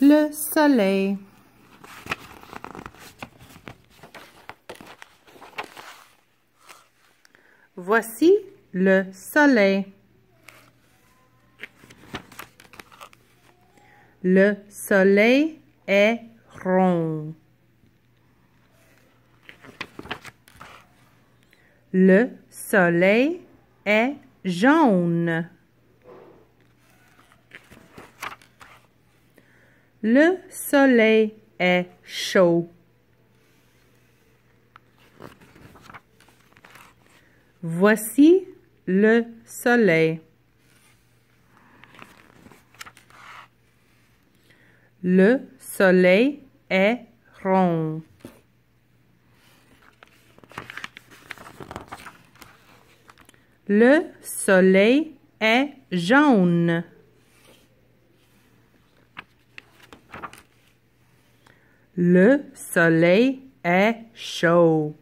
le soleil. Voici le soleil. Le soleil est rond. Le soleil est jaune. Le soleil est chaud. Voici le soleil. Le soleil est rond. Le soleil est jaune. Le soleil est chaud.